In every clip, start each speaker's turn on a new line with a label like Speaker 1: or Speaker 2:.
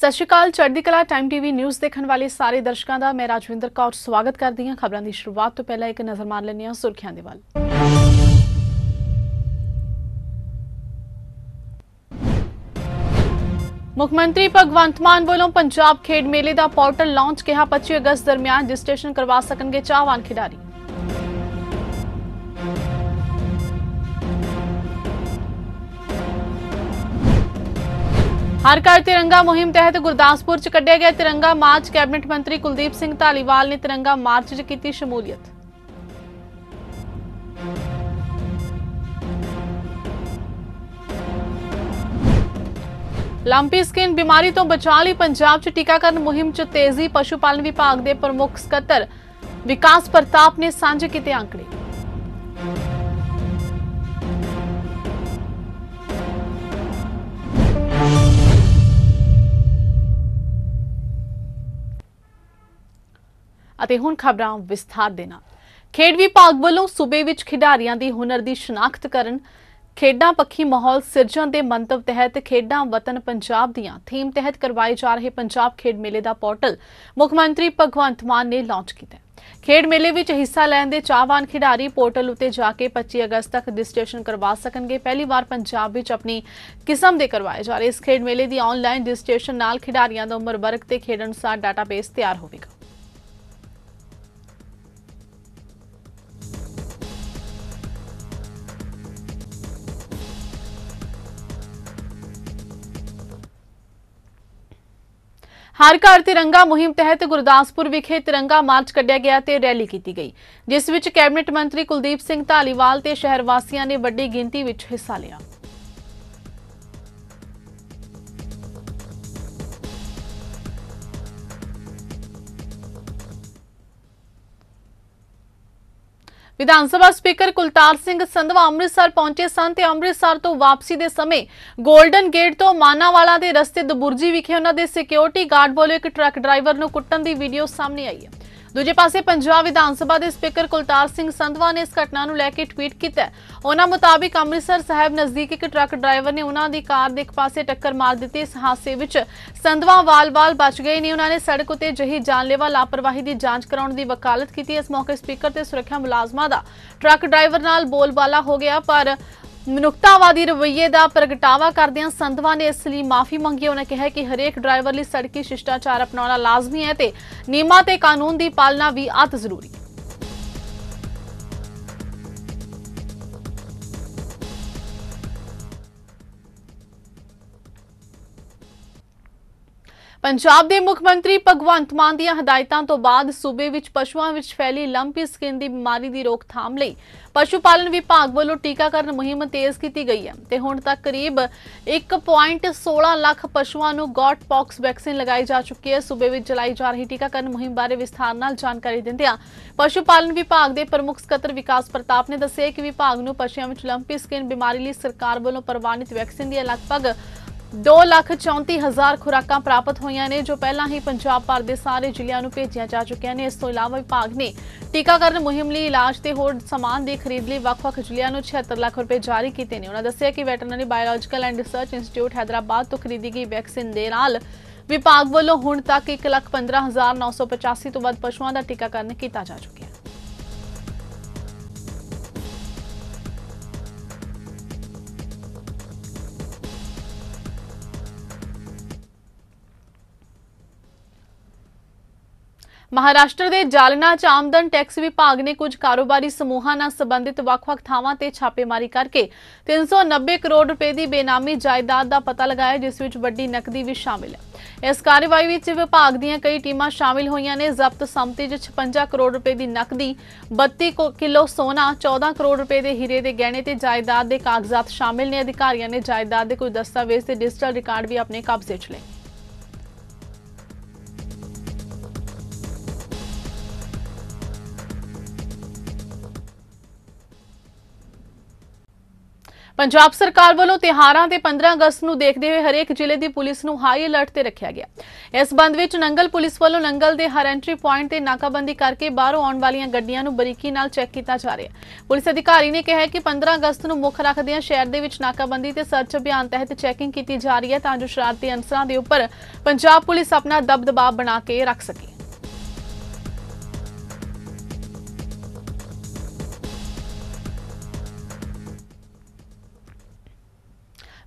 Speaker 1: ਸਤਿ ਸ਼੍ਰੀ ਅਕਾਲ, ਚੜ੍ਹਦੀ ਕਲਾ ਟਾਈਮ ਟੀਵੀ ਨਿਊਜ਼ ਦੇਖਣ ਵਾਲੇ ਸਾਰੇ ਦਰਸ਼ਕਾਂ ਦਾ ਮੈਂ ਰਾਜਵਿੰਦਰ ਕੌਰ ਸਵਾਗਤ ਕਰਦੀ ਹਾਂ। ਖਬਰਾਂ ਦੀ ਸ਼ੁਰੂਆਤ ਤੋਂ ਪਹਿਲਾਂ ਇੱਕ ਨਜ਼ਰ ਮਾਰ ਲੈਂਦੇ ਹਾਂ ਸੁਰਖੀਆਂ ਦੇ ਵੱਲ। ਮੁੱਖ ਮੰਤਰੀ ਭਗਵੰਤ ਮਾਨ ਵੱਲੋਂ ਪੰਜਾਬ ਖੇਡ ਮੇਲੇ ਦਾ ਪੋਰਟਲ ਲਾਂਚ ਕਿਹਾ 25 ਅਗਸਤ ਦਰਮਿਆਨ ਰਜਿਸਟ੍ਰੇਸ਼ਨ ਕਰਵਾ ਸਕਣਗੇ ਚਾਹਵਾਨ ਖਿਡਾਰੀ। ਹਰ ਘਰ ਤਿਰੰਗਾ ਮੁਹਿੰਮ ਤਹਿਤ ਗੁਰਦਾਸਪੁਰ ਚ ਕੱਢਿਆ ਗਿਆ ਤਿਰੰਗਾ ਮਾਰਚ, ਕੈਬਨਿਟ ਮੰਤਰੀ ਕੁਲਦੀਪ ਸਿੰਘ ਧਾਲੀਵਾਲ ਨੇ ਤਿਰੰਗਾ ਮਾਰਚ 'ਚ ਕੀਤੀ ਸ਼ਮੂਲੀਅਤ। ਲੰਪੀ ਸਕਿਨ ਬਿਮਾਰੀ ਤੋਂ ਬਚਾਅ ਲਈ ਪੰਜਾਬ 'ਚ ਟੀਕਾਕਰਨ ਮੁਹਿੰਮ 'ਚ ਤੇਜ਼ੀ ਪਸ਼ੂ ਪਾਲਣ ਵਿਭਾਗ ਦੇ ਪ੍ਰਮੁੱਖ ਸਕੱਤਰ ਵਿਕਾਸ ਪ੍ਰਤਾਪ ਨੇ ਸਾਂਝੇ ਕੀਤੇ ਅੰਕੜੇ ਅਤੇ ਹੁਣ ਖਬਰਾਂ ਵਿਸਥਾਰ ਦੇ ਨਾਲ। ਖੇਡ ਵਿਭਾਗ ਵੱਲੋਂ ਸੂਬੇ ਵਿੱਚ ਖਿਡਾਰੀਆਂ ਦੀ ਹੁਨਰ ਦੀ ਸ਼ਨਾਖਤ ਕਰਨ, ਖੇਡਾਂ ਪੱਖੀ ਮਾਹੌਲ ਸਿਰਜਣ ਦੇ ਮੰਤਵ ਤਹਿਤ ਖੇਡਾਂ ਵਤਨ ਪੰਜਾਬ ਦੀਆਂ ਥੀਮ ਤਹਿਤ ਕਰਵਾਏ ਜਾ ਰਹੇ ਪੰਜਾਬ ਖੇਡ ਮੇਲੇ ਦਾ ਪੋਰਟਲ ਮੁੱਖ ਮੰਤਰੀ ਭਗਵੰਤ ਮਾਨ ਨੇ ਲਾਂਚ ਕੀਤਾ ਖੇਡ ਮੇਲੇ ਵਿੱਚ ਹਿੱਸਾ ਲੈਣ ਦੇ ਚਾਹਵਾਨ ਖਿਡਾਰੀ ਪੋਰਟਲ ਉੱਤੇ ਜਾ ਕੇ 25 ਅਗਸਤ ਤੱਕ ਰਜਿਸਟ੍ਰੇਸ਼ਨ ਕਰਵਾ ਸਕਣਗੇ। ਪਹਿਲੀ ਵਾਰ ਪੰਜਾਬ ਵਿੱਚ ਆਪਣੀ ਕਿਸਮ ਦੇ ਕਰਵਾਏ ਜਾ ਰਹੇ ਇਸ ਖੇਡ ਮੇਲੇ ਦੀ ਆਨਲਾਈਨ ਰਜਿਸਟ੍ਰੇਸ਼ਨ ਨਾਲ ਖਿਡਾਰੀਆਂ ਦਾ ਉਮਰ ਵਰਗ ਤੇ ਖੇਡ ਅਨੁਸਾਰ ਡਾਟਾਬੇਸ ਤਿਆਰ ਹੋਵੇਗਾ। ਹਰ ਘਰ ਤਿਰੰਗਾ ਮੁਹਿੰਮ ਤਹਿਤ ਗੁਰਦਾਸਪੁਰ ਵਿਖੇ ਤਿਰੰਗਾ ਮਾਰਚ ਕੱਢਿਆ ਗਿਆ ਤੇ ਰੈਲੀ ਕੀਤੀ ਗਈ, ਜਿਸ ਵਿੱਚ ਕੈਬਨਿਟ ਮੰਤਰੀ ਕੁਲਦੀਪ ਸਿੰਘ ਧਾਲੀਵਾਲ ਤੇ ਸ਼ਹਿਰ ਵਾਸੀਆਂ ਨੇ ਵੱਡੀ ਗਿਣਤੀ ਵਿੱਚ ਹਿੱਸਾ ਲਿਆ। ਵਿਧਾਨ ਸਭਾ ਸਪੀਕਰ ਕੁਲਤਾਰ ਸਿੰਘ ਸੰਧਵਾ ਅੰਮ੍ਰਿਤਸਰ ਪਹੁੰਚੇ ਸਨ ਤੇ ਅੰਮ੍ਰਿਤਸਰ ਤੋਂ ਵਾਪਸੀ ਦੇ ਸਮੇਂ 골ਡਨ ਗੇਟ ਤੋਂ ਮਾਨਾਵਾਲਾ ਦੇ ਰਸਤੇ ਦਬੁਰਜੀ ਵਿਖੇ ਉਹਨਾਂ ਦੇ ਸਿਕਿਉਰਿਟੀ ਗਾਰਡ ਵੱਲੋਂ ਇੱਕ ਟਰੱਕ ਡਰਾਈਵਰ ਨੂੰ ਕੁੱਟਣ ਦੀ ਵੀਡੀਓ ਸਾਹਮਣੇ ਆਈ ਹੈ। ਦੂਜੇ ਪਾਸੇ ਪੰਜਾਬ ਵਿਧਾਨ ਸਭਾ ਦੇ ਸਪੀਕਰ ਕੁਲਤਾਰ ਸਿੰਘ ਸੰਧਵਾ ਨੇ ਇਸ ਘਟਨਾ ਨੂੰ ਲੈ ਕੇ ਟਵੀਟ ਕੀਤਾ ਹੈ। ਉਹਨਾਂ ਮੁਤਾਬਿਕ ਅੰਮ੍ਰਿਤਸਰ ਸਾਹਿਬ ਨਜ਼ਦੀਕ ਇੱਕ ਟਰੱਕ ਡਰਾਈਵਰ ਨੇ ਉਹਨਾਂ ਦੀ ਕਾਰ ਦੇ ਇੱਕ ਪਾਸੇ ਟੱਕਰ ਮਾਰ ਦਿੱਤੀ। ਇਸ ਹਾਦਸੇ ਵਿੱਚ ਸੰਧਵਾ ਵਾਲ-ਵਾਲ ਬਚ ਗਏ ਨੇ। ਉਹਨਾਂ ਨੇ ਸੜਕ ਉਤੇ ਜਹੀ ਜਾਨਲੇਵਾ ਲਾਪਰਵਾਹੀ ਦੀ ਜਾਂਚ ਕਰਾਉਣ ਦੀ ਵਕਾਲਤ ਕੀਤੀ। ਇਸ ਮੌਕੇ ਸਪੀਕਰ ਤੇ ਸੁਰੱਖਿਆ ਮੁਲਾਜ਼ਮਾਂ ਦਾ ਟਰੱਕ ਡਰਾਈਵਰ ਨਾਲ ਬੋਲਬਾਲਾ ਹੋ ਗਿਆ, ਪਰ ਮਨੁੱਖਤਾਵਾਦੀ ਰਵੱਈਏ ਦਾ ਪ੍ਰਗਟਾਵਾ ਕਰਦਿਆਂ ਸੰਧਵਾ ਨੇ ਇਸ ਲਈ ਮਾਫੀ ਮੰਗੀ। ਉਹਨਾਂ ਕਿਹਾ ਕਿ ਹਰੇਕ ਡਰਾਈਵਰ ਲਈ ਸੜਕੀ ਸ਼ਿਸ਼ਟਾਚਾਰ ਅਪਣਾਉਣਾ ਲਾਜ਼ਮੀ ਹੈ ਤੇ ਨਿਯਮਾਂ ਤੇ ਕਾਨੂੰਨ ਦੀ ਪਾਲਣਾ ਵੀ ਅਤ ਜ਼ਰੂਰੀ ਹੈ। ਪੰਜਾਬ ਦੇ ਮੁੱਖ ਮੰਤਰੀ ਭਗਵੰਤ ਮਾਨ ਦੀਆਂ ਹਦਾਇਤਾਂ ਤੋਂ ਬਾਅਦ ਸੂਬੇ ਵਿੱਚ ਪਸ਼ੂਆਂ ਵਿੱਚ ਫੈਲੀ ਲੰਪੀ ਸਕਿਨ ਦੀ ਬਿਮਾਰੀ ਦੀ ਰੋਕਥਾਮ ਲਈ ਪਸ਼ੂ ਪਾਲਣ ਵਿਭਾਗ ਵੱਲੋਂ ਟੀਕਾਕਰਨ ਮੁਹਿੰਮ ਤੇਜ਼ ਕੀਤੀ ਗਈ ਹੈ ਤੇ ਹੁਣ ਤੱਕ ਕਰੀਬ 1.16 ਲੱਖ ਪਸ਼ੂਆਂ ਨੂੰ ਗੌਟ ਪੌਕਸ ਵੈਕਸੀਨ ਲਗਾਈ ਜਾ ਚੁੱਕੀ ਹੈ। ਸੂਬੇ ਵਿੱਚ ਚਲਾਈ ਜਾ ਰਹੀ ਟੀਕਾਕਰਨ ਮੁਹਿੰਮ ਬਾਰੇ ਵਿਸਥਾਰ ਨਾਲ ਜਾਣਕਾਰੀ ਦਿੰਦਿਆਂ ਪਸ਼ੂ ਪਾਲਣ ਵਿਭਾਗ ਦੇ ਪ੍ਰਮੁੱਖ ਸਕੱਤਰ ਵਿਕਾਸ ਪ੍ਰਤਾਪ ਨੇ ਦੱਸਿਆ ਕਿ ਵਿਭਾਗ ਨੂੰ ਪਸ਼ੂਆਂ ਵਿੱਚ ਲੰਪੀ ਸਕਿਨ ਬਿਮਾਰੀ ਲਈ ਸਰਕਾਰ ਵੱਲੋਂ ਪ੍ਰਵਾਨਿਤ ਵੈਕਸੀਨ ਦੀਆਂ ਲਗਭਗ 234000 ਖੁਰਾਕਾਂ ਪ੍ਰਾਪਤ ਹੋਈਆਂ ਨੇ ਜੋ ਪਹਿਲਾਂ ਹੀ ਪੰਜਾਬ ਭਰ ਦੇ ਸਾਰੇ ਜ਼ਿਲ੍ਹਿਆਂ ਨੂੰ ਭੇਜੀਆਂ ਜਾ ਚੁੱਕੀਆਂ ਨੇ। ਇਸ ਤੋਂ ਇਲਾਵਾ ਵਿਭਾਗ ਨੇ ਟੀਕਾਕਰਨ ਮੁਹਿੰਮ ਲਈ ਇਲਾਜ ਤੇ ਹੋਰ ਸਮਾਨ ਦੀ ਖਰੀਦ ਲਈ ਵੱਖ-ਵੱਖ ਜ਼ਿਲ੍ਹਿਆਂ ਨੂੰ 76 ਲੱਖ ਰੁਪਏ ਜਾਰੀ ਕੀਤੇ ਨੇ। ਉਹਨਾਂ ਦੱਸਿਆ ਕਿ veterinary biological and research institute Hyderabad ਤੋਂ ਖਰੀਦੀ ਗਈ ਵੈਕਸੀਨ ਦੇ ਨਾਲ ਵਿਭਾਗ ਵੱਲੋਂ ਹੁਣ ਤੱਕ 115985 ਤੋਂ ਵੱਧ ਪਸ਼ੂਆਂ ਦਾ ਟੀਕਾਕਰਨ ਕੀਤਾ ਜਾ ਚੁੱਕਿਆ। ਮਹਾਰਾਸ਼ਟਰ ਦੇ ਜਾਲਨਾ ਚ ਆਮਦਨ ਟੈਕਸ ਵਿਭਾਗ ਨੇ ਕੁਝ ਕਾਰੋਬਾਰੀ ਸਮੂਹਾਂ ਨਾਲ ਸੰਬੰਧਿਤ ਵੱਖ-ਵੱਖ ਥਾਵਾਂ ਤੇ ਛਾਪੇਮਾਰੀ ਕਰਕੇ 390 ਕਰੋੜ ਰੁਪਏ ਦੀ ਬੇਨਾਮੀ ਜਾਇਦਾਦ ਦਾ ਪਤਾ ਲਗਾਇਆ, ਜਿਸ ਵਿੱਚ ਵੱਡੀ ਨਕਦੀ ਵੀ ਸ਼ਾਮਿਲ ਹੈ। ਇਸ ਕਾਰਵਾਈ ਵਿੱਚ ਵਿਭਾਗ ਦੀਆਂ ਕਈ ਟੀਮਾਂ ਸ਼ਾਮਿਲ ਹੋਈਆਂ ਨੇ। ਜ਼ਬਤ ਸੰਪਤੀ 'ਚ 56 ਕਰੋੜ ਰੁਪਏ ਦੀ ਨਕਦੀ 32 ਕਿਲੋ ਸੋਨਾ 14 ਕਰੋੜ ਰੁਪਏ ਦੇ ਹੀਰੇ ਦੇ ਗਹਿਣੇ ਤੇ ਜਾਇਦਾਦ ਦੇ ਕਾਗਜ਼ਾਤ ਸ਼ਾਮਿਲ ਨੇ। ਅਧਿਕਾਰੀਆਂ ਨੇ ਜਾਇਦਾਦ ਦੇ ਕੁਝ ਦਸਤਾਵੇਜ਼ ਤੇ ਡਿਜੀਟਲ ਰਿਕਾਰਡ ਵੀ ਆਪਣੇ ਕਬਜ਼ੇ 'ਚ ਲਏ। ਪੰਜਾਬ ਸਰਕਾਰ ਵੱਲੋਂ ਤਿਹਾਰਾਂ ਤੇ 15 ਅਗਸਤ ਨੂੰ ਦੇਖਦੇ ਹੋਏ ਹਰੇਕ ਜ਼ਿਲ੍ਹੇ ਦੀ ਪੁਲਿਸ ਨੂੰ ਹਾਈ ਅਲਰਟ ਤੇ ਰੱਖਿਆ ਗਿਆ। ਇਸ ਸੰਬੰਧ ਵਿੱਚ ਨੰਗਲ ਪੁਲਿਸ ਵੱਲੋਂ ਨੰਗਲ ਦੇ ਹਰ ਐਂਟਰੀ ਪੁਆਇੰਟ ਤੇ ਨਾਕਾਬੰਦੀ ਕਰਕੇ ਬਾਹਰੋਂ ਆਉਣ ਵਾਲੀਆਂ ਗੱਡੀਆਂ ਨੂੰ ਬਰੀਕੀ ਨਾਲ ਚੈੱਕ ਕੀਤਾ ਜਾ ਰਿਹਾ ਹੈ। ਪੁਲਿਸ ਅਧਿਕਾਰੀ ਨੇ ਕਿਹਾ ਕਿ 15 ਅਗਸਤ ਨੂੰ ਮੁੱਖ ਰੱਖਦਿਆਂ ਸ਼ਹਿਰ ਦੇ ਵਿੱਚ ਨਾਕਾਬੰਦੀ ਤੇ ਸਰਚ ਅਭਿਆਨ ਤਹਿਤ ਚੈਕਿੰਗ ਕੀਤੀ ਜਾ ਰਹੀ ਹੈ ਤਾਂ ਜੋ ਸ਼ਰਾਰਤੀ ਅਨਸਰਾਂ ਦੇ ਉੱਪਰ ਪੰਜਾਬ ਪੁਲਿਸ ਆਪਣਾ ਦਬਦਬਾ ਬਣਾ ਕੇ ਰੱਖ ਸਕੇ।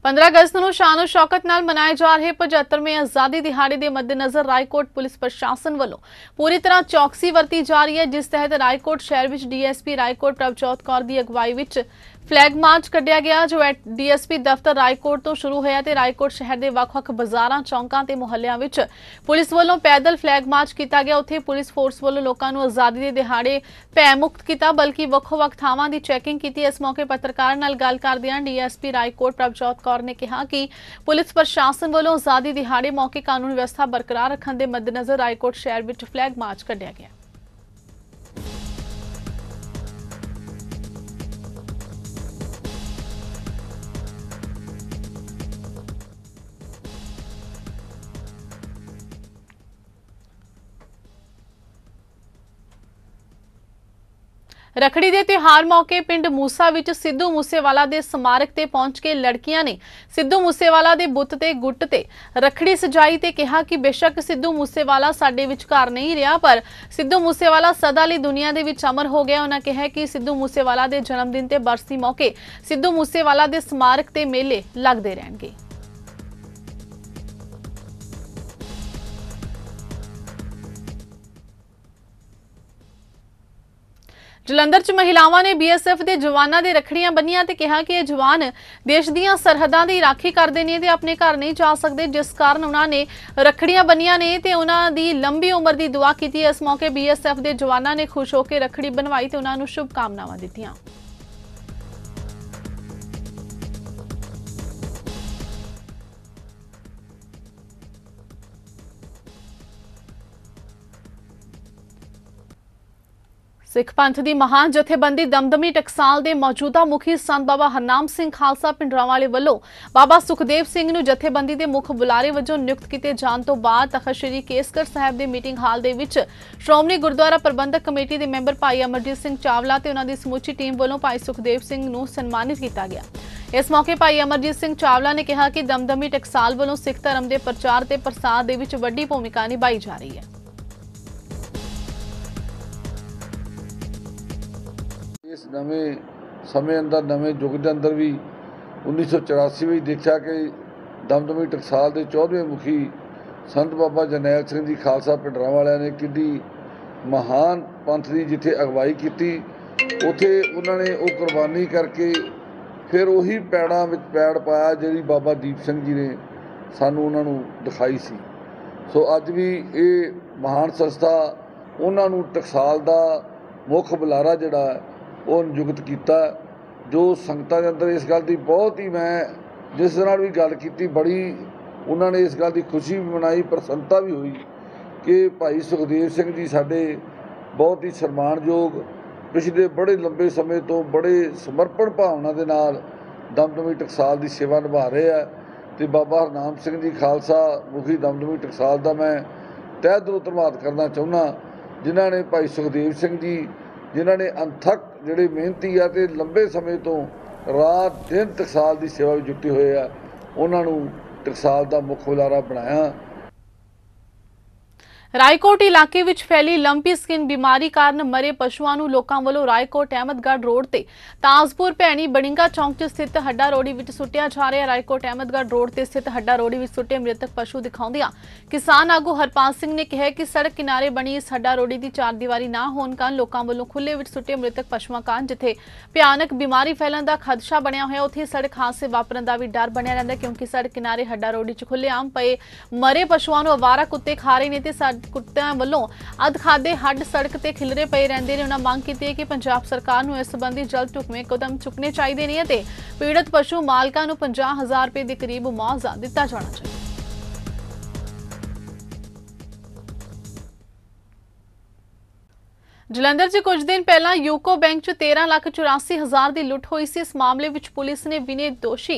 Speaker 1: 15 ਅਗਸਤ ਨੂੰ ਸ਼ਾਨੋ ਸ਼ੌਕਤ ਨਾਲ ਮਨਾਏ ਜਾ ਰਹੇ 75ਵੇਂ ਆਜ਼ਾਦੀ ਦਿਹਾੜੇ ਦੇ ਮੱਦੇਨਜ਼ਰ ਰਾਏਕੋਟ ਪੁਲਿਸ ਪ੍ਰਸ਼ਾਸਨ ਵੱਲੋਂ ਪੂਰੀ ਤਰ੍ਹਾਂ ਚੌਕਸੀ ਵਰਤੀ ਜਾ ਰਹੀ ਹੈ, ਜਿਸ ਤਹਿਤ ਰਾਏਕੋਟ ਸ਼ਹਿਰ ਵਿੱਚ ਡੀਐਸਪੀ ਰਾਏਕੋਟ ਪ੍ਰਭਜੋਤ ਕੌਰ ਦੀ ਅਗਵਾਈ ਵਿੱਚ ਫਲੈਗ ਮਾਰਚ ਕੱਢਿਆ ਗਿਆ, ਜੋ ਡੀਐਸਪੀ ਦਫ਼ਤਰ ਰਾਏਕੋਟ ਤੋਂ ਸ਼ੁਰੂ ਹੋਇਆ ਤੇ ਰਾਏਕੋਟ ਸ਼ਹਿਰ ਦੇ ਵੱਖ-ਵੱਖ ਬਾਜ਼ਾਰਾਂ, ਚੌਂਕਾਂ ਤੇ ਮੁਹੱਲਿਆਂ ਵਿੱਚ ਪੁਲਿਸ ਵੱਲੋਂ ਪੈਦਲ ਫਲੈਗ ਮਾਰਚ ਕੀਤਾ ਗਿਆ। ਉੱਥੇ ਪੁਲਿਸ ਫੋਰਸ ਵੱਲੋਂ ਲੋਕਾਂ ਨੂੰ ਆਜ਼ਾਦੀ ਦੇ ਦਿਹਾੜੇ ਭੈ ਮੁਕਤ ਕੀਤਾ, ਬਲਕਿ ਵੱਖੋ-ਵੱਖ ਥਾਵਾਂ ਦੀ ਚੈਕਿੰਗ ਕੀਤੀ। ਇਸ ਮੌਕੇ ਪੱਤਰਕਾਰਾਂ ਨਾਲ ਗੱਲ ਕਰਦਿਆਂ ਡੀਐਸਪੀ ਰਾਏਕੋਟ ਪ੍ਰਭਜੋਤ ਕੌਰ ਨੇ ਕਿਹਾ ਕਿ ਪੁਲਿਸ ਪ੍ਰਸ਼ਾਸਨ ਵੱਲੋਂ ਆਜ਼ਾਦੀ ਦਿਹਾੜੇ ਮੌਕੇ ਕਾਨੂੰਨ ਵਿਵਸਥਾ ਬਰਕਰਾਰ ਰੱਖਣ ਦੇ ਮੱਦੇਨਜ਼ਰ ਰਾਏਕੋਟ ਸ਼ਹਿਰ ਵਿੱਚ ਫਲੈਗ ਮਾਰਚ ਕੱਢਿਆ ਗਿਆ। ਰਖੜੀ ਦੇ ਤਿਉਹਾਰ ਮੌਕੇ ਪਿੰਡ ਮੂਸਾ ਵਿੱਚ ਸਿੱਧੂ ਮੂਸੇਵਾਲਾ ਦੇ ਸਮਾਰਕ ਤੇ ਪਹੁੰਚ ਕੇ ਲੜਕੀਆਂ ਨੇ ਸਿੱਧੂ ਮੂਸੇਵਾਲਾ ਦੇ ਬੁੱਤ ਤੇ ਗੁੱਟ ਤੇ ਰਖੜੀ ਸਜਾਈ ਤੇ ਕਿਹਾ ਕਿ ਬੇਸ਼ੱਕ ਸਿੱਧੂ ਮੂਸੇਵਾਲਾ ਸਾਡੇ ਵਿਚਕਾਰ ਨਹੀਂ ਰਿਹਾ, ਪਰ ਸਿੱਧੂ ਮੂਸੇਵਾਲਾ ਸਦਾ ਲਈ ਦੁਨੀਆ ਦੇ ਵਿੱਚ ਅਮਰ ਹੋ ਗਿਆ। ਉਹਨਾਂ ਕਿਹਾ ਕਿ ਸਿੱਧੂ ਮੂਸੇਵਾਲਾ ਦੇ ਜਨਮ ਦਿਨ ਤੇ ਬਰਸੀ ਮੌਕੇ ਸਿੱਧੂ ਮੂਸੇਵਾਲਾ ਦੇ ਸਮਾਰਕ ਤੇ ਮੇਲੇ ਲੱਗਦੇ ਰਹਿਣਗੇ। ਜਲੰਧਰ 'ਚ ਮਹਿਲਾਵਾਂ ਨੇ ਬੀਐਸਐਫ ਦੇ ਜਵਾਨਾਂ ਦੇ ਰਖੜੀਆਂ ਬੰਨੀਆਂ ਤੇ ਕਿਹਾ ਕਿ ਇਹ ਜਵਾਨ ਦੇਸ਼ ਦੀਆਂ ਸਰਹੱਦਾਂ ਦੀ ਰਾਖੀ ਕਰਦੇ ਨੇ ਤੇ ਆਪਣੇ ਘਰ ਨਹੀਂ ਜਾ ਸਕਦੇ, ਜਿਸ ਕਾਰਨ ਉਹਨਾਂ ਨੇ ਰਖੜੀਆਂ ਬੰਨੀਆਂ ਨੇ ਤੇ ਉਹਨਾਂ ਦੀ ਲੰਬੀ ਉਮਰ ਦੀ ਦੁਆ ਕੀਤੀ। ਇਸ ਮੌਕੇ ਬੀਐਸਐਫ ਦੇ ਜਵਾਨਾਂ ਨੇ ਖੁਸ਼ ਹੋ ਕੇ ਰਖੜੀ ਬਣਵਾਈ ਤੇ ਉਹਨਾਂ ਨੂੰ ਸ਼ੁਭ ਕਾਮਨਾਵਾਂ ਦਿੱਤੀਆਂ। ਸਿੱਖ ਪੰਥ ਦੀ ਮਹਾਨ ਜਥੇਬੰਦੀ ਦਮਦਮੀ ਟਕਸਾਲ ਦੇ ਮੌਜੂਦਾ ਮੁਖੀ ਸੰਤ ਬਾਬਾ ਹਰਨਾਮ ਸਿੰਘ ਖਾਲਸਾ ਪਿੰਡਰਾਵਾਲੇ ਵੱਲੋਂ ਬਾਬਾ ਸੁਖਦੇਵ ਸਿੰਘ ਨੂੰ ਜਥੇਬੰਦੀ ਦੇ ਮੁੱਖ ਬੁਲਾਰੇ ਵਜੋਂ ਨਿਯੁਕਤ ਕੀਤੇ ਜਾਣ ਤੋਂ ਬਾਅਦ ਤਖਤ ਸ੍ਰੀ ਕੇਸਗੜ੍ਹ ਸਾਹਿਬ ਦੇ ਮੀਟਿੰਗ ਹਾਲ ਦੇ ਵਿੱਚ ਸ਼੍ਰੋਮਣੀ ਗੁਰਦੁਆਰਾ ਪ੍ਰਬੰਧਕ ਕਮੇਟੀ ਦੇ ਮੈਂਬਰ ਭਾਈ ਅਮਰਜੀਤ ਸਿੰਘ ਚਾਵਲਾ ਤੇ ਉਹਨਾਂ ਦੀ ਸਮੁੱਚੀ ਟੀਮ ਵੱਲੋਂ ਭਾਈ ਸੁਖਦੇਵ ਸਿੰਘ ਨੂੰ ਸਨਮਾਨਿਤ ਕੀਤਾ ਗਿਆ। ਇਸ ਮੌਕੇ ਭਾਈ ਅਮਰਜੀਤ ਸਿੰਘ ਚਾਵਲਾ ਨੇ ਕਿਹਾ ਕਿ ਦਮਦਮੀ ਟਕਸਾਲ ਵੱਲੋਂ ਸਿੱਖ ਧਰਮ ਦੇ ਪ੍ਰਚਾਰ ਤੇ ਪ੍ਰਸਾਰ ਦੇ ਵਿੱਚ ਵੱਡੀ ਭੂਮਿਕਾ ਨਿਭਾਈ ਜਾ ਰਹੀ ਹੈ।
Speaker 2: ਇਸ ਨਵੇਂ ਸਮੇਂ ਅੰਦਰ, ਨਵੇਂ ਯੁੱਗ ਦੇ ਅੰਦਰ ਵੀ 1984 ਵਿੱਚ ਦੇਖਿਆ ਕਿ ਦਮਦਮੀ ਟਕਸਾਲ ਦੇ 14ਵੇਂ ਮੁਖੀ ਸੰਤ ਬਾਬਾ ਜਰਨੈਲ ਸਿੰਘ ਜੀ ਖਾਲਸਾ ਪਿੰਡਰਾਂ ਵਾਲਿਆਂ ਨੇ ਕਿੱਡੀ ਮਹਾਨ ਪੰਥ ਦੀ ਜਿੱਥੇ ਅਗਵਾਈ ਕੀਤੀ, ਉਥੇ ਉਹਨਾਂ ਨੇ ਉਹ ਕੁਰਬਾਨੀ ਕਰਕੇ ਫਿਰ ਉਹੀ ਪੈੜਾਂ ਵਿੱਚ ਪੈੜ ਪਾਇਆ ਜਿਹੜੀ ਬਾਬਾ ਦੀਪ ਸਿੰਘ ਜੀ ਨੇ ਸਾਨੂੰ ਉਹਨਾਂ ਨੂੰ ਦਿਖਾਈ ਸੀ। ਸੋ ਅੱਜ ਵੀ ਇਹ ਮਹਾਨ ਸੰਸਥਾ ਉਹਨਾਂ ਨੂੰ ਟਕਸਾਲ ਦਾ ਮੁੱਖ ਬੁਲਾਰਾ ਜਿਹੜਾ ਉਹ ਨਿਯੁਕਤ ਕੀਤਾ, ਜੋ ਸੰਗਤਾਂ ਦੇ ਅੰਦਰ ਇਸ ਗੱਲ ਦੀ ਬਹੁਤ ਹੀ ਮੈਂ, ਜਿਸ ਨਾਲ ਵੀ ਗੱਲ ਕੀਤੀ, ਬੜੀ ਉਹਨਾਂ ਨੇ ਇਸ ਗੱਲ ਦੀ ਖੁਸ਼ੀ ਵੀ ਮਨਾਈ, ਪ੍ਰਸੰਨਤਾ ਵੀ ਹੋਈ ਕਿ ਭਾਈ ਸੁਖਦੇਵ ਸਿੰਘ ਜੀ ਸਾਡੇ ਬਹੁਤ ਹੀ ਸਨਮਾਨਯੋਗ, ਪਿਛਲੇ ਬੜੇ ਲੰਬੇ ਸਮੇਂ ਤੋਂ ਬੜੇ ਸਮਰਪਣ ਭਾਵਨਾ ਦੇ ਨਾਲ ਦਮਦਮੀ ਟਕਸਾਲ ਦੀ ਸੇਵਾ ਨਿਭਾ ਰਹੇ ਆ ਤੇ ਬਾਬਾ ਹਰਨਾਮ ਸਿੰਘ ਜੀ ਖਾਲਸਾ ਮੁਖੀ ਦਮਦਮੀ ਟਕਸਾਲ ਦਾ ਮੈਂ ਤਹਿ ਦਿਲੋਂ ਧੰਨਵਾਦ ਕਰਨਾ ਚਾਹੁੰਦਾ, ਜਿਨ੍ਹਾਂ ਨੇ ਭਾਈ ਸੁਖਦੇਵ ਸਿੰਘ ਜੀ ਜਿਨ੍ਹਾਂ ਨੇ ਅੰਥਕ ਜਿਹੜੇ ਮਿਹਨਤੀ ਆ ਤੇ ਲੰਬੇ ਸਮੇਂ ਤੋਂ ਰਾਤ ਦਿਨ ਟਕਸਾਲ ਦੀ ਸੇਵਾ ਵਿੱਚ ਜੁਟੇ ਹੋਏ ਆ, ਉਹਨਾਂ ਨੂੰ ਟਕਸਾਲ ਦਾ ਮੁੱਖ ਬੁਲਾਰਾ ਬਣਾਇਆ।
Speaker 1: ਰਾਏਕੋਟ ਇਲਾਕੇ ਵਿੱਚ ਫੈਲੀ ਲੰਪੀ ਸਕਿਨ ਬਿਮਾਰੀ ਕਾਰਨ ਮਰੇ ਪਸ਼ੂਆਂ ਨੂੰ ਲੋਕਾਂ ਵੱਲੋਂ ਰਾਏਕੋਟ ਅਹਿਮਦਗੜ੍ਹ ਰੋਡ ਤੇ ਤਾਜਪੁਰ ਭੈਣੀ ਬੜਿੰਗਾ ਚੌਂਕ 'ਚ ਸਥਿਤ ਹੱਡਾ ਰੋੜੀ ਵਿੱਚ ਸੁੱਟਿਆ ਜਾ ਰਿਹਾ। ਰਾਏਕੋਟ ਅਹਿਮਦਗੜ੍ਹ ਰੋਡ ਤੇ ਸਥਿਤ ਹੱਡਾ ਰੋੜੀ ਵਿੱਚ ਸੁੱਟੇ ਮ੍ਰਿਤਕ ਪਸ਼ੂ ਦਿਖਾਉਂਦਿਆਂ ਕਿਸਾਨ ਆਗੂ ਹਰਪਾਲ ਸਿੰਘ ਨੇ ਕਿਹਾ ਕਿ ਸੜਕ ਕਿਨਾਰੇ ਬਣੀ ਇਸ ਹੱਡਾ ਰੋੜੀ ਦੀ ਚਾਰ ਦੀਵਾਰੀ ਨਾ ਹੋਣ ਕਾਰਨ ਲੋਕਾਂ ਵੱਲੋਂ ਖੁੱਲੇ ਵਿੱਚ ਸੁੱਟੇ ਮ੍ਰਿਤਕ ਪਸ਼ੂਆਂ ਕਾਰਨ ਜਿੱਥੇ ਭਿਆਨਕ ਬਿਮਾਰੀ ਫੈਲਣ ਦਾ ਖਦਸ਼ਾ ਬਣਿਆ ਹੋਇਆ, ਉੱਥੇ ਸੜਕ ਹਾਦਸੇ ਵਾਪਰਨ ਦਾ ਵੀ ਡਰ ਬਣਿਆ ਰਹਿੰਦਾ ਕਿਉਂਕਿ ਸੜਕ ਕਿਨਾਰੇ ਹੱਡਾ ਰੋੜੀ 'ਚ ਖੁੱਲ੍ਹੇਆਮ ਪਏ ਮਰੇ ਪਸ਼ੂਆਂ ਨੂੰ ਅਵਾਰਾ ਕੁੱਤੇ ਖਾ ਰਹੇ ਨੇ ਤੇ ਸਾਡੇ ਕੁੱਤਿਆਂ ਵੱਲੋਂ ਅਧ ਹੱਡ ਸੜਕ ਤੇ ਖਿਲਰੇ ਪਏ ਰਹਿੰਦੇ ਨੇ। ਉਹਨਾਂ ਮੰਗ ਕੀਤੀ ਹੈ ਕਿ ਪੰਜਾਬ ਸਰਕਾਰ ਨੂੰ ਇਸ ਸੰਬੰਧੀ ਜਲਦ ਢੁਕਵੇਂ ਕਦਮ ਚੁੱਕਣੇ ਚਾਹੀਦੇ ਨੇ ਅਤੇ ਪੀੜਤ ਪਸ਼ੂ ਮਾਲਕਾਂ ਨੂੰ 50000 ਰੁਪਏ ਦੇ ਕਰੀਬ ਮੁਆਵਜ਼ਾ ਦਿੱਤਾ ਜਾਣਾ ਚਾਹੀਦਾ ਜਲੰਧਰ 'ਚ ਕੁਝ ਦਿਨ ਪਹਿਲਾਂ ਯੂਕੋ ਬੈਂਕ 'ਚ 13 ਲੱਖ 84 ਹਜ਼ਾਰ ਦੀ ਲੁੱਟ ਹੋਈ ਸੀ। ਇਸ ਮਾਮਲੇ ਵਿੱਚ ਪੁਲਿਸ ਨੇ ਵਿਨੇ ਦੋਸ਼ੀ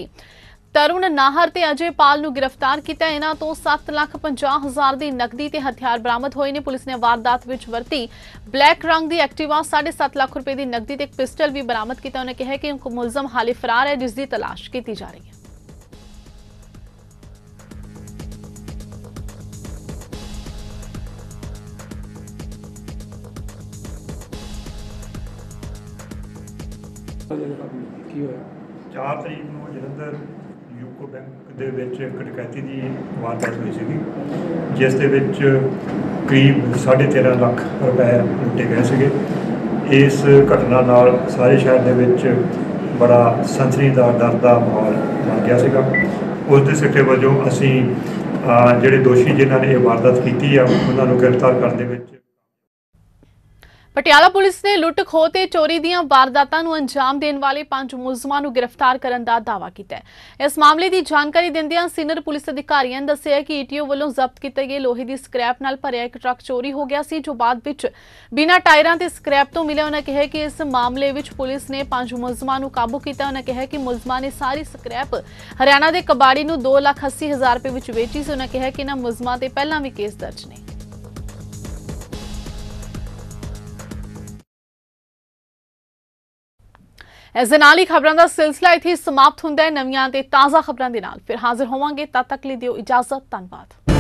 Speaker 1: ਤਰੁਣ ਨਾਹਰ ਤੇ ਅਜੇ ਪਾਲ ਨੂੰ ਗ੍ਰਿਫਤਾਰ ਕੀਤਾ। ਇਹਨਾਂ ਤੋਂ 7 ਲੱਖ 50 ਹਜ਼ਾਰ ਦੀ ਨਕਦੀ ਤੇ ਹਥਿਆਰ ਬਰਾਮਦ ਹੋਏ ਨੇ। ਪੁਲਿਸ ਨੇ ਵਾਰਦਾਤ ਵਿੱਚ ਵਰਤੀ ਬਲੈਕ ਰੰਗ ਦੀ ਐਕਟਿਵਾ 7.5 ਲੱਖ ਰੁਪਏ ਦੀ ਨਕਦੀ ਤੇ ਇੱਕ ਪਿਸਟਲ ਵੀ ਬਰਾਮਦ ਕੀਤਾ। ਉਹਨੇ ਕਿਹਾ ਕਿ ਮੁਲਜ਼ਮ ਹਾਲੇ ਫਰਾਰ ਹੈ ਜਿਸ ਦੀ ਤਲਾਸ਼ ਕੀਤੀ ਜਾ ਰਹੀ ਹੈ।
Speaker 3: ਕੀ ਹੋਇਆ?
Speaker 4: 4 ਤਰੀਕ ਨੂੰ ਜਲੰਧਰ ਬੈਂਕ ਦੇ ਵਿੱਚ ਇੱਕ ਡਕੈਤੀ ਦੀ ਵਾਰਦਾਤ ਹੋਈ ਸੀਗੀ, ਜਿਸ ਦੇ ਵਿੱਚ ਕਰੀਬ 13.5 ਲੱਖ ਰੁਪਏ ਲੁੱਟੇ ਗਏ ਸੀਗੇ। ਇਸ ਘਟਨਾ ਨਾਲ ਸਾਰੇ ਸ਼ਹਿਰ ਦੇ ਵਿੱਚ ਬੜਾ ਸੰਸਨੀ ਦਾ ਡਰ ਦਾ ਮਾਹੌਲ ਬਣ ਗਿਆ ਸੀਗਾ। ਉਸ ਦੇ ਸਿੱਟੇ ਵਜੋਂ ਅਸੀਂ ਜਿਹੜੇ ਦੋਸ਼ੀ ਜਿਨ੍ਹਾਂ ਨੇ ਇਹ ਵਾਰਦਾਤ ਕੀਤੀ ਆ, ਉਹਨਾਂ ਨੂੰ ਗ੍ਰਿਫਤਾਰ ਕਰਨ ਦੇ ਵਿੱਚ
Speaker 1: ਪਟਿਆਲਾ ਪੁਲਿਸ ਨੇ ਲੁੱਟ ਖੋਹ ਤੇ ਚੋਰੀ ਦੀਆਂ ਵਾਰਦਾਤਾਂ ਨੂੰ ਅੰਜਾਮ ਦੇਣ ਵਾਲੇ ਪੰਜ ਮੁਲਜ਼ਮਾਂ ਨੂੰ ਗ੍ਰਿਫਤਾਰ ਕਰਨ ਦਾ ਦਾਅਵਾ ਕੀਤਾ ਹੈ। ਇਸ ਮਾਮਲੇ ਦੀ ਜਾਣਕਾਰੀ ਦਿੰਦਿਆਂ ਸੀਨੀਅਰ ਪੁਲਿਸ ਅਧਿਕਾਰੀਆਂ ਨੇ ਦੱਸਿਆ ਕਿ ਈਟੀਓ ਵੱਲੋਂ ਜ਼ਬਤ ਕੀਤੇ ਗਏ ਲੋਹੇ ਦੀ ਸਕ੍ਰੈਪ ਨਾਲ ਭਰਿਆ ਇੱਕ ਟਰੱਕ ਚੋਰੀ ਹੋ ਗਿਆ ਸੀ ਜੋ ਬਾਅਦ ਵਿੱਚ ਬਿਨਾਂ ਟਾਇਰਾਂ ਤੇ ਸਕ੍ਰੈਪ ਤੋਂ ਮਿਲਿਆ। ਉਹਨਾਂ ਕਿਹਾ ਕਿ ਇਸ ਮਾਮਲੇ ਵਿੱਚ ਪੁਲਿਸ ਨੇ ਪੰਜ ਮੁਲਜ਼ਮਾਂ ਨੂੰ ਕਾਬੂ ਕੀਤਾ। ਉਹਨਾਂ ਕਿਹਾ ਕਿ ਮੁਲਜ਼ਮਾਂ ਨੇ ਸਾਰੀ ਸਕ੍ਰੈਪ ਹਰਿਆਣਾ ਦੇ ਕਬਾੜੀ ਨੂੰ 2,80,000 ਰੁਪਏ ਵਿੱਚ ਵੇਚੀ ਸੀ। ਉਹਨਾਂ ਕਿਹਾ ਕਿ ਇਹਨਾਂ ਮੁਲਜ਼ਮਾਂ ਤੇ ਪਹਿਲਾਂ ਵੀ ਕੇਸ ਦਰਜ ਨੇ। ਇਸ ਦੇ ਨਾਲ ਹੀ ਖਬਰਾਂ ਦਾ ਸਿਲਸਿਲਾ ਇੱਥੇ ਸਮਾਪਤ ਹੁੰਦਾ ਹੈ। ਨਵੀਆਂ ਤੇ ਤਾਜ਼ਾ ਖਬਰਾਂ ਦੇ ਨਾਲ ਫਿਰ ਹਾਜ਼ਰ ਹੋਵਾਂਗੇ। ਤਦ ਤੱਕ ਲਈ ਦਿਓ ਇਜਾਜ਼ਤ। ਧੰਨਵਾਦ।